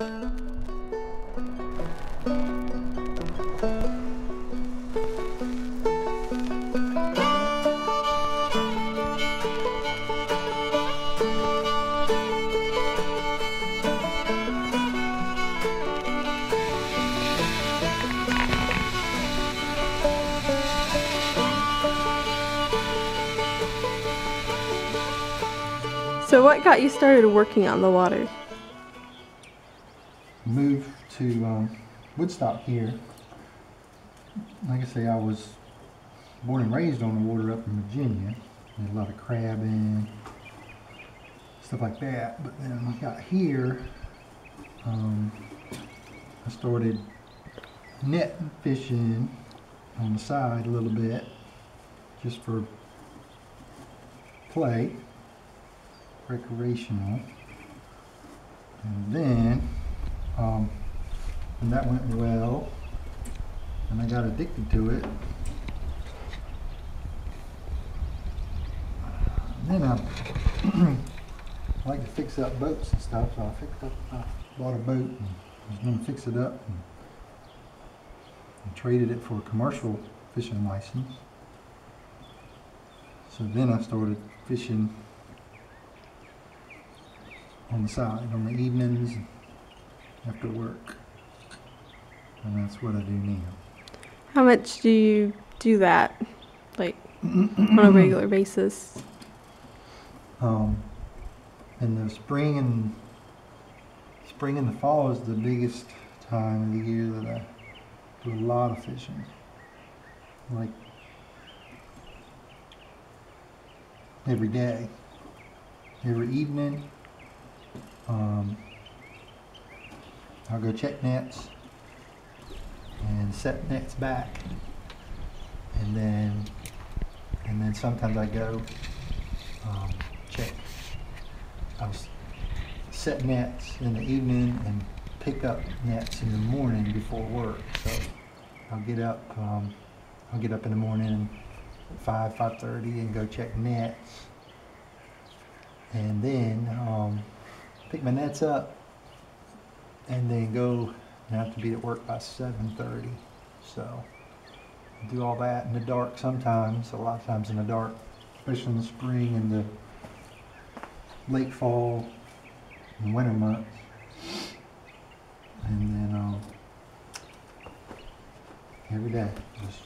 So, what got you started working on the water? Moved to um, Woodstock here. Like I say, I was born and raised on the water up in Virginia. Did a lot of crabbing, stuff like that. But then when I got here, um, I started net fishing on the side a little bit, just for play, recreational. And then, and that went well, and I got addicted to it. Then I like to fix up boats and stuff, so I fixed up, I bought a boat and was gonna fix it up and, and traded it for a commercial fishing license. So then I started fishing on the side, on the evenings after work. And that's what I do now. How much do you do that, like on a regular basis? Um, in the spring and spring and the fall is the biggest time of the year that I do a lot of fishing. Like every day, every evening. Um, I'll go check nets and set nets back, and then and then sometimes I go um, check. I'll set nets in the evening and pick up nets in the morning before work. So I'll get up. Um, I'll get up in the morning at five, five thirty, and go check nets, and then um, pick my nets up, and then go. I have to be at work by seven thirty. So I do all that in the dark sometimes. A lot of times in the dark especially in the spring and the late fall and winter months. And then um, every day, just